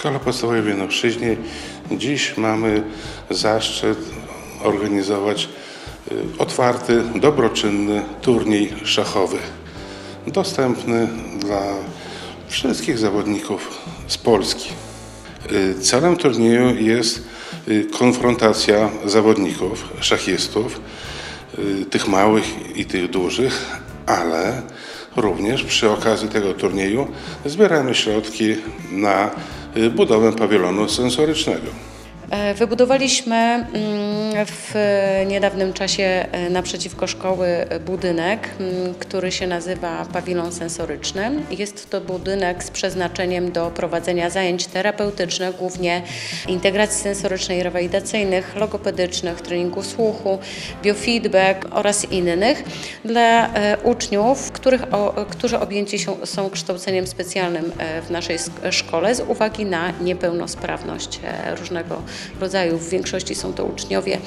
Szkoła Podstawowej w Janowszczyźnie. Dziś mamy zaszczyt organizować y, otwarty, dobroczynny turniej szachowy. Dostępny dla wszystkich zawodników z Polski. Y, Celem turnieju jest y, konfrontacja zawodników, szachistów, tych małych i tych dużych, ale również przy okazji tego turnieju zbieramy środki na budowę pawilonu sensorycznego. E, Wybudowaliśmy mm, w niedawnym czasie e, naprzeciwko szkoły budynek, który się nazywa pawilon sensoryczny. Jest to budynek z przeznaczeniem do prowadzenia zajęć terapeutycznych, głównie integracji sensorycznej, rewalidacyjnych, logopedycznych, treningu słuchu, biofeedback oraz innych dla e, uczniów, których, którzy objęci są, są kształceniem specjalnym e, w naszej szkole z uwagi na niepełnosprawność e, różnego rodzaju. W większości są to uczniowie e,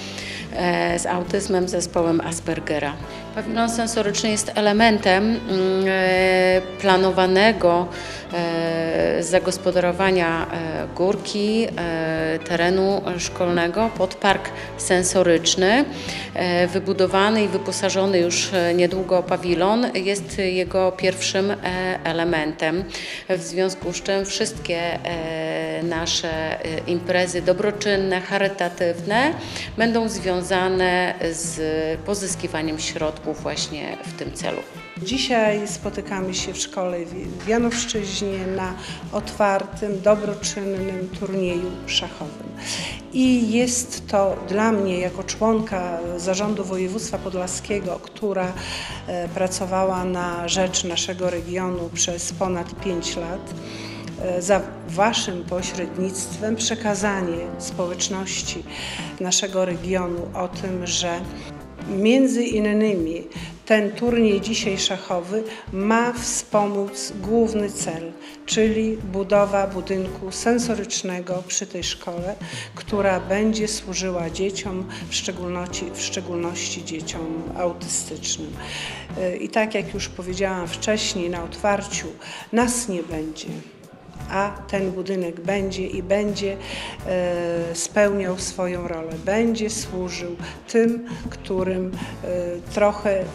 z autyzmem, zespołem Aspergera. Pawilon sensoryczny jest elementem mm, e, planowanego e, zagospodarowania e, górki, e, terenu szkolnego pod park sensoryczny. E, Wybudowany i wyposażony już e, niedługo pawilon jest jego pierwszym e, elementem. W związku z czym wszystkie e, nasze e, imprezy dobroczynne, charytatywne będą związane z pozyskiwaniem środków właśnie w tym celu. Dzisiaj spotykamy się w szkole w Janowszczyźnie na otwartym, dobroczynnym turnieju szachowym. I jest to dla mnie, jako członka zarządu województwa podlaskiego, która e, pracowała na rzecz naszego regionu przez ponad 5 lat, za Waszym pośrednictwem przekazanie społeczności naszego regionu o tym, że Między innymi ten turniej dzisiaj szachowy ma wspomóc główny cel, czyli budowa budynku sensorycznego przy tej szkole, która będzie służyła dzieciom, w szczególności, w szczególności dzieciom autystycznym. Y, I tak jak już powiedziałam wcześniej na otwarciu, nas nie będzie a ten budynek będzie i będzie e, spełniał swoją rolę, będzie służył tym, którym e, trochę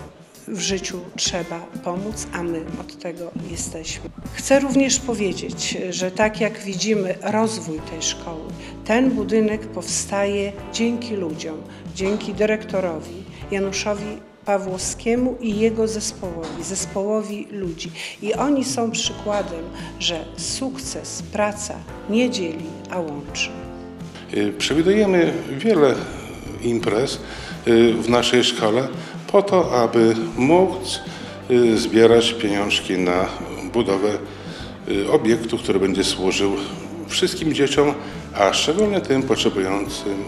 w życiu trzeba pomóc, a my od tego jesteśmy. Chcę również powiedzieć, że tak jak widzimy rozwój tej szkoły, ten budynek powstaje dzięki ludziom, dzięki dyrektorowi Januszowi Pawłowskiemu i jego zespołowi, zespołowi ludzi. I oni są przykładem, że sukces, praca nie dzieli, a łączy. Y, Przewidujemy wiele imprez y, w naszej szkole po to, aby móc y, zbierać pieniążki na budowę obiektu, który będzie służył wszystkim dzieciom, a szczególnie tym potrzebującym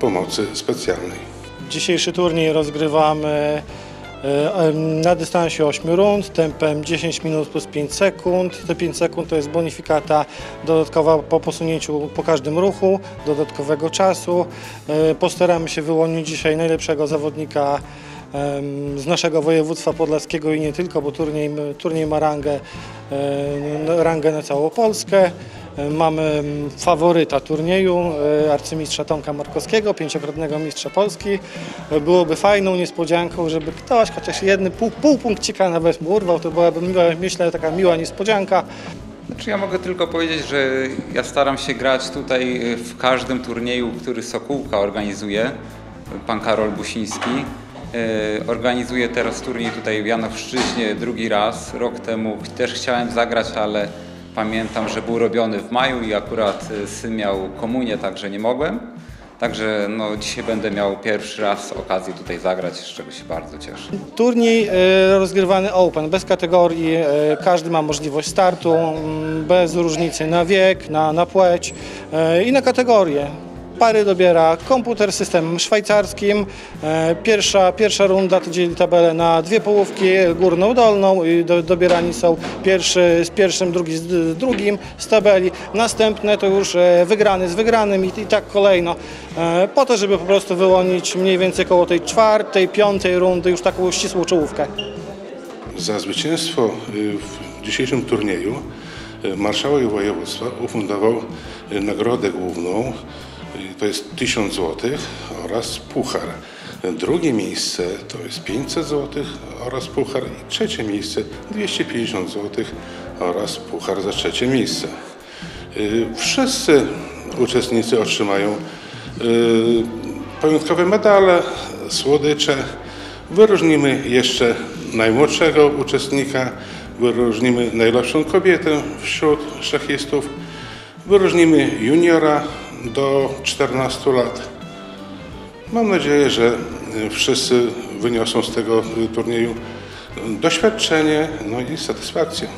pomocy specjalnej. Dzisiejszy turniej rozgrywamy e, na dystansie 8 rund, tempem 10 minut plus 5 sekund. Te 5 sekund to jest bonifikata dodatkowa po posunięciu po każdym ruchu, dodatkowego czasu. E, Postaramy się wyłonić dzisiaj najlepszego zawodnika z naszego województwa podlaskiego i nie tylko, bo turniej, turniej ma rangę, e, rangę na całą Polskę. E, Mamy mm, faworyta turnieju, e, arcymistrza Tomka Markowskiego, pięciokrotnego mistrza Polski. E, Byłoby fajną niespodzianką, żeby ktoś chociaż jedny pół, pół punkcika nawet mu urwał, to byłaby miła, myślę taka miła niespodzianka. Znaczy ja mogę tylko powiedzieć, że ja staram się grać tutaj w każdym turnieju, który Sokółka organizuje, pan Karol Busiński. E, Organizuje teraz turniej tutaj w Janowszczyźnie drugi raz. Rok temu też chciałem zagrać, ale pamiętam, że był robiony w maju i akurat e, syn miał komunię, także nie mogłem. Także no, dzisiaj będę miał pierwszy raz okazję tutaj zagrać, z czego się bardzo cieszę. Turniej e, rozgrywany open, bez kategorii, e, każdy ma możliwość startu, mm, bez różnicy na wiek, na, na płeć i na kategorię. Pary dobiera komputer systemem szwajcarskim. E, Pierwsza, pierwsza runda to dzieli tabelę na dwie połówki, górną, dolną i do, dobierani są pierwszy z pierwszym, drugi z drugim z tabeli. Następne to już e, wygrany z wygranym i, i tak kolejno. E, Po to, żeby po prostu wyłonić mniej więcej koło tej czwartej, piątej rundy już taką ścisłą czołówkę. Za zwycięstwo y, w dzisiejszym turnieju marszałek województwa ufundował y, nagrodę główną, y, to jest 1000 zł oraz puchar. Drugie miejsce to jest 500 zł oraz puchar i trzecie miejsce 250 zł oraz puchar za trzecie miejsce. Y, Wszyscy uczestnicy otrzymają pamiątkowe medale, słodycze. Wyróżnimy jeszcze najmłodszego uczestnika, wyróżnimy najlepszą kobietę wśród szachistów, wyróżnimy juniora do 14 lat. Mam nadzieję, że wszyscy wyniosą z tego turnieju doświadczenie no i satysfakcję.